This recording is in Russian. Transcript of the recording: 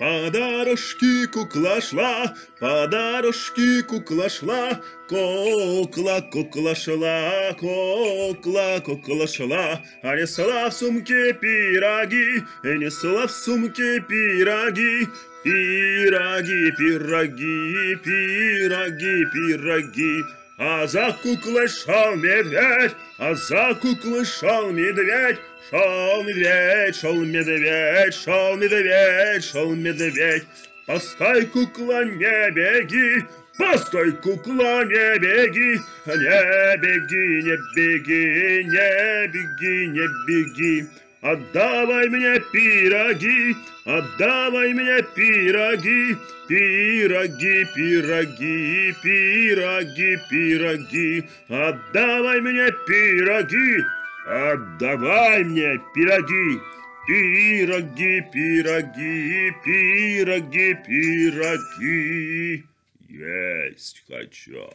По дорожке кукла шла, по дорожке кукла шла, Кукла, кукла шла, кукла, кукла шла, А несла в сумке пироги, и несла в сумке пироги, Пироги, пироги, пироги, пироги. А за куклой шел медведь, а за куклой шел медведь, Шел медведь, шел медведь, шел медведь, шел медведь. Постой, кукла, не беги, постой, кукла, не беги, не беги, не беги, не беги, не беги. Отдавай мне пироги, отдавай мне пироги, пироги, пироги, пироги, пироги. Отдавай мне пироги, отдавай мне пироги. Пироги, пироги, пироги, пироги. Есть хочу.